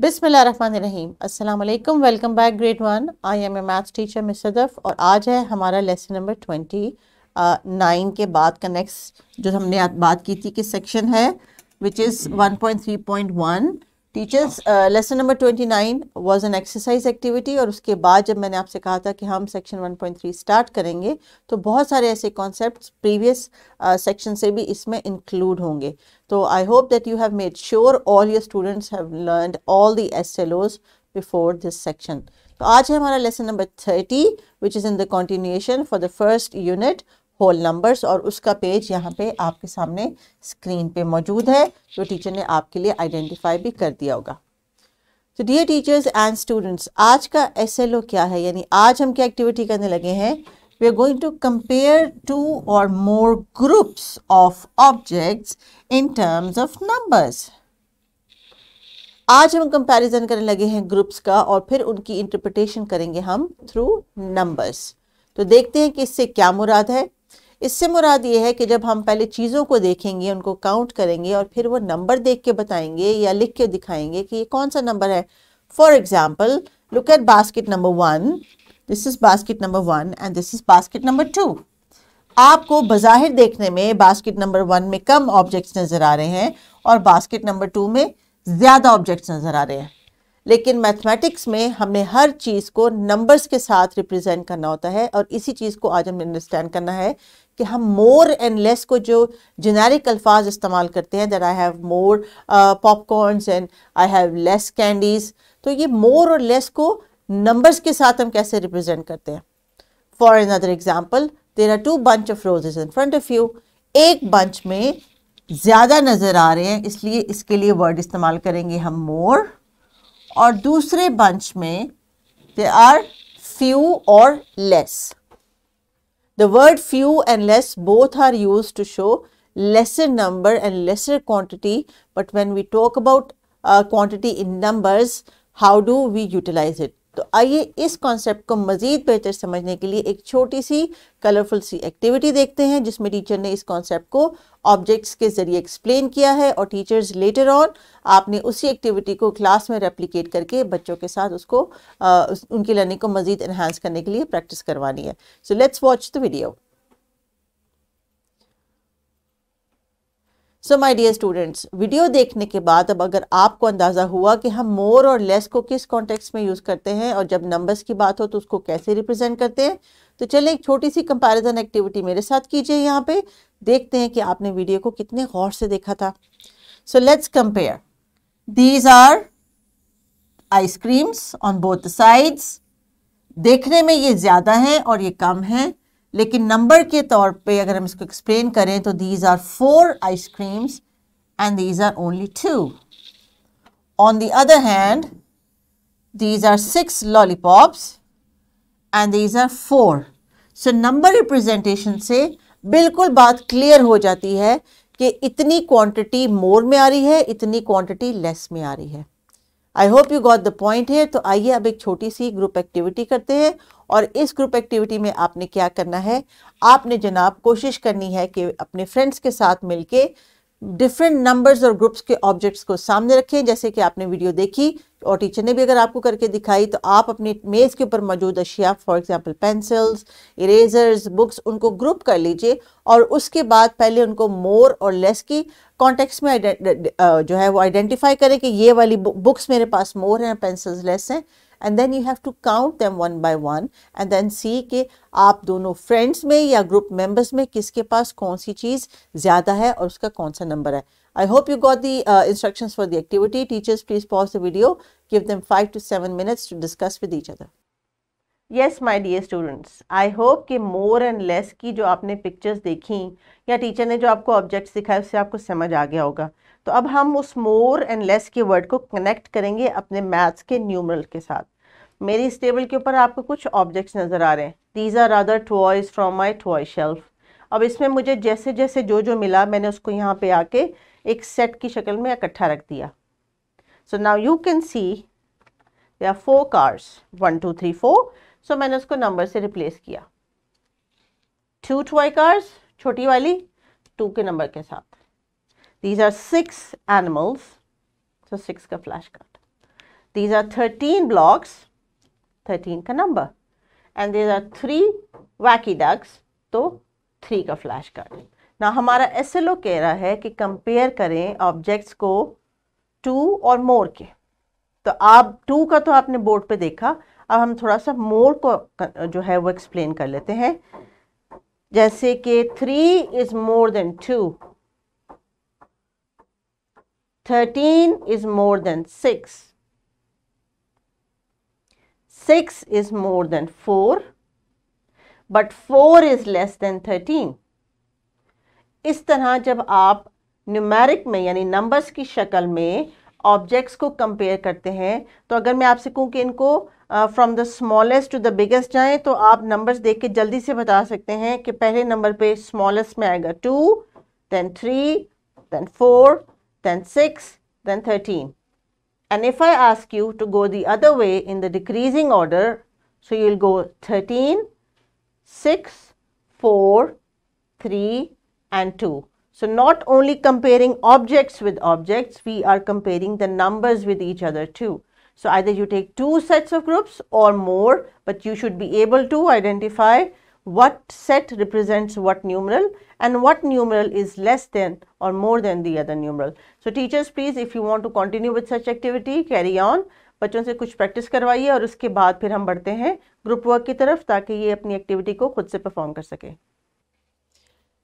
बिस्मिल्लाहिर्रहमानिर्रहीम। अल्लाम वालेकुम welcome back grade one. I am a maths teacher miss Sadaf और आज है हमारा लेसन नंबर ट्वेंटी नाइन के बाद का नेक्स्ट जो हमने बात की थी कि सेक्शन है? Which is one point three point one teachers lesson number twenty nine was an exercise activity और उसके बाद जब मैंने आपसे कहा था कि हम section one point three start करेंगे तो बहुत सारे ऐसे कॉन्सेप्ट प्रीवियस सेक्शन से भी इसमें इंक्लूड होंगे। तो I hope that you have made sure all your students have learn all the S L Os before this section तो आज है हमारा lesson number thirty which is in the continuation for the first unit whole numbers और उसका page यहाँ पे आपके सामने स्क्रीन पे मौजूद है, जो टीचर ने आपके लिए आइडेंटिफाई भी कर दिया होगा। तो डियर टीचर्स एंड स्टूडेंट्स आज का एसएलओ क्या है? यानी आज हम क्या एक्टिविटी करने लगे हैं? We are going to compare two और more groups of objects in terms of numbers आज हम कंपैरिजन करने लगे हैं ग्रुप्स का और फिर उनकी इंटरप्रिटेशन करेंगे हम थ्रू नंबर्स तो देखते हैं कि इससे क्या मुराद है। इससे मुराद ये है कि जब हम पहले चीज़ों को देखेंगे, उनको काउंट करेंगे और फिर वो नंबर देख के बताएँगे या लिख के दिखाएँगे कि ये कौन सा नंबर है। For example look at basket number one this is basket number one and this is basket number two आपको बाहिर देखने में बास्केट नंबर वन में कम ऑब्जेक्ट्स नज़र आ रहे हैं और बास्केट नंबर टू में ज़्यादा ऑब्जेक्ट्स नज़र आ रहे हैं। लेकिन मैथमेटिक्स में हमने हर चीज़ को नंबर्स के साथ रिप्रेजेंट करना होता है और इसी चीज़ को आज हमें अंडरस्टैंड करना है कि हम मोर एंड लेस को जो जेनेरिक अल्फाज इस्तेमाल करते हैं that I have more popcorns and I have less candies तो ये मोर और लेस को नंबर्स के साथ हम कैसे रिप्रेजेंट करते हैं? For another example there are two bunch of roses in front of you एक बंच में ज़्यादा नज़र आ रहे हैं, इसलिए इसके लिए वर्ड इस्तेमाल करेंगे हम मोर और दूसरे बंच में दे आर फ्यू और less The word few and less both are used to show lesser number and lesser quantity. But when we talk about uh, quantity in numbers, how do we utilize it? तो आइए इस concept को मज़ीद बेहतर समझने के लिए एक छोटी सी कलरफुल सी एक्टिविटी देखते हैं जिसमें टीचर ने इस कॉन्सेप्ट को ऑब्जेक्ट्स के ज़रिए एक्सप्लेन किया है और टीचर्स लेटर ऑन आपने उसी एक्टिविटी को क्लास में रेप्लीकेट करके बच्चों के साथ उसको आ, उनकी लर्निंग को मज़ीद इन्हांस करने के लिए प्रैक्टिस करवानी है। So let's watch the video so my dear students video देखने के बाद अब अगर आपको अंदाज़ा हुआ कि हम मोर और लेस को किस कॉन्टेक्स्ट में यूज़ करते हैं और जब नंबर्स की बात हो तो उसको कैसे रिप्रेजेंट करते हैं तो चलिए एक छोटी सी कंपैरिजन एक्टिविटी मेरे साथ कीजिए यहाँ पे। देखते हैं कि आपने वीडियो को कितने गौर से देखा था। So let's compare these are ice creams on both sides देखने में ये ज़्यादा है और ये कम है। लेकिन नंबर के तौर पे अगर हम इसको एक्सप्लेन करें तो these are four ice creams and these are only two on the other hand these are six lollipops and these are four so number representation से बिल्कुल बात क्लियर हो जाती है कि इतनी क्वांटिटी मोर में आ रही है, इतनी क्वांटिटी लेस में आ रही है। I hope you got the point है। तो आइए अब एक छोटी सी ग्रुप एक्टिविटी करते हैं और इस ग्रुप एक्टिविटी में आपने क्या करना है? आपने जनाब कोशिश करनी है कि अपने फ्रेंड्स के साथ मिलके डिफरेंट नंबर्स और ग्रुप्स के ऑब्जेक्ट्स को सामने रखें, जैसे कि आपने वीडियो देखी और टीचर ने भी अगर आपको करके दिखाई तो आप अपनी मेज़ के ऊपर मौजूद अशिया for example pencils erasers books उनको ग्रुप कर लीजिए और उसके बाद पहले उनको मोर और लेस की कॉन्टेक्स्ट में जो है वो आइडेंटिफाई करें कि ये वाली बुक्स मेरे पास मोर हैं पेंसिल्स लेस हैं। And then you have to count them one by one and then see के आप दोनों फ्रेंड्स में या ग्रुप मेंबर्स में किसके पास कौन सी चीज़ ज़्यादा है और उसका कौन सा नंबर है। I hope you got the instruction for the activity teachers please pause the video give them five to seven minutes to discuss with each other yes my dear students I hope कि more and less की जो आपने pictures देखी या teacher ने जो आपको objects दिखाए, उससे आपको समझ आ गया होगा। तो अब हम उस मोर एंड लेस के वर्ड को कनेक्ट करेंगे अपने मैथ्स के न्यूमरल के साथ। मेरी इस टेबल के ऊपर आपको कुछ ऑब्जेक्ट्स नज़र आ रहे हैं। These are other toys from my toy shelf अब इसमें मुझे जैसे जैसे जो जो मिला, मैंने उसको यहाँ पे आके एक सेट की शक्ल में इकट्ठा रख दिया। So now you can see they are four cars one two three four so मैंने उसको नंबर से रिप्लेस किया। टू टॉय कार्स छोटी वाली टू के नंबर के साथ। These are six animals so six का flash card these are 13 blocks. 13 का number. And there are three wacky ducks. तो थ्री का फ्लैश कार्ड ना हमारा एस कह रहा है कि कंपेयर करें ऑब्जेक्ट्स को टू और मोर के. तो आप टू का तो आपने बोर्ड पे देखा. अब हम थोड़ा सा मोर को जो है वो एक्सप्लेन कर लेते हैं. जैसे कि three is more than two thirteen is more than six six is more than four but four is less than thirteen इस तरह जब आप न्यूमेरिक में, यानी नंबर्स की शक्ल में ऑब्जेक्ट्स को कंपेयर करते हैं तो अगर मैं आपसे कहूँ कि इनको from the smallest to the biggest जाएँ तो आप नंबर्स देख के जल्दी से बता सकते हैं कि पहले नंबर पे स्मॉलेस्ट में आएगा two then three then four then 6, then 13. And if I ask you to go the other way in the decreasing order, so you'll go 13, 6, 4, 3 and 2. So not only comparing objects with objects, we are comparing the numbers with each other too. So either you take two sets of groups or more, but you should be able to identify what set represents what numeral and what numeral is less than or more than the other numeral. So, teachers, please, if you want to continue with such activity, carry on. बच्चों से कुछ practice करवाइए और उसके बाद फिर हम बढ़ते हैं ग्रुप वर्क की तरफ़ ताकि ये अपनी एक्टिविटी को खुद से परफॉर्म कर सके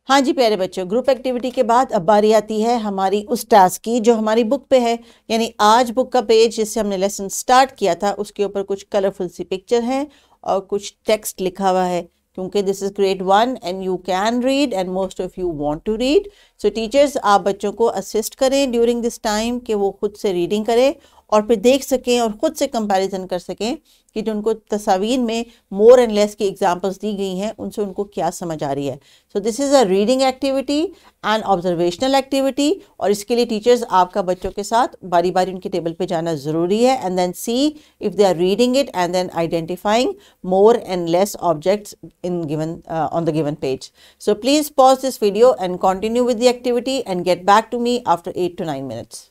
हाँ जी, प्यारे बच्चों ग्रुप एक्टिविटी के बाद अब बारी आती है हमारी उस टास्क की जो हमारी बुक पे है यानी आज बुक का पेज जिससे हमने लेसन स्टार्ट किया था, उसके ऊपर कुछ कलरफुल सी पिक्चर हैं और कुछ टेक्स्ट लिखा हुआ है क्योंकि this is grade one and you can read and most of you want to read so teachers आप बच्चों को असिस्ट करें ड्यूरिंग दिस टाइम कि वो खुद से रीडिंग करें और फिर देख सकें और ख़ुद से कंपैरिजन कर सकें कि जो उनको तस्वीर में मोर एंड लेस की एग्जांपल्स दी गई हैं, उनसे उनको क्या समझ आ रही है। So this is a reading activity and observational activity और इसके लिए टीचर्स आपका बच्चों के साथ बारी बारी उनके टेबल पे जाना ज़रूरी है and then see if they are reading it and then identifying more and less objects in given on the given page so please pause this video and continue with the activity and get back to me after eight to nine minutes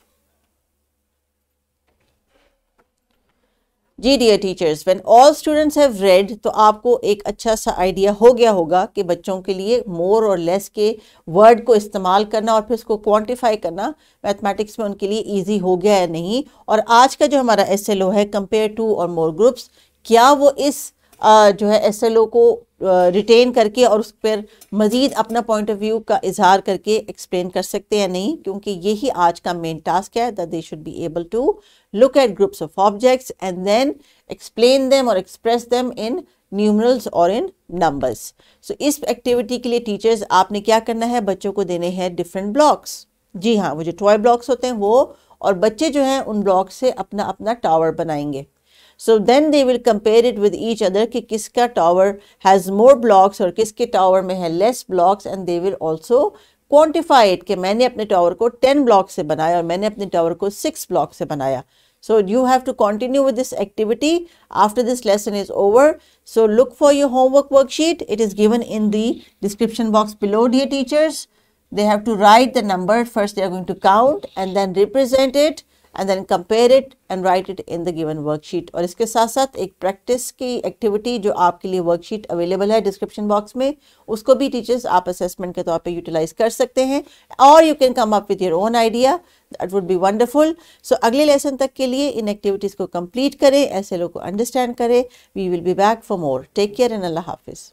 ji dear teachers when all students have read तो आपको एक अच्छा सा idea हो गया होगा कि बच्चों के लिए मोर और लेस के वर्ड को इस्तेमाल करना और फिर उसको क्वांटिफाई करना मैथमेटिक्स में उनके लिए इजी हो गया या नहीं। और आज का जो हमारा एसएलओ है कंपेयर टू और मोर ग्रुप्स क्या वो इस जो है एसएलओ को रिटेन करके और उस पर मज़ीद अपना पॉइंट ऑफ़ व्यू का इजहार करके एक्सप्लेन कर सकते हैं नहीं, क्योंकि यही आज का मेन टास्क है that they should be able to look at groups of objects and then explain them और एक्सप्रेस them इन न्यूमरल्स और इन नंबर्स सो इस एक्टिविटी के लिए टीचर्स आपने क्या करना है? बच्चों को देने हैं डिफरेंट ब्लॉक्स जी हाँ वो जो टॉय ब्लॉक्स होते हैं वो और बच्चे जो हैं उन ब्लॉक्स से अपना अपना टावर बनाएँगे। So then they will compare it with each other कि किसका टावर हैज़ मोर ब्लॉक्स और किसके टावर में है less blocks and they will also quantify it कि मैंने अपने टावर को टेन ब्लॉक से बनाया और मैंने अपने टावर को सिक्स ब्लॉक से बनाया So you have to continue with this activity after this lesson is over. So look for your homework worksheet. It is given in the description box below dear teachers. They have to write the number. First they are going to count and then represent it And then compare it and write it in the given worksheet और इसके साथ साथ एक practice की activity जो आपके लिए worksheet available है डिस्क्रिप्शन बॉक्स में, उसको भी टीचर्स आप असेसमेंट के तौर पे यूटिलाइज कर सकते हैं और you can come up with your own idea that would be wonderful so अगले लेसन तक के लिए इन एक्टिविटीज़ को कंप्लीट करें, ऐसे लोग को अंडरस्टैंड करें. We will be back for more take care and अल्लाह हाफिज़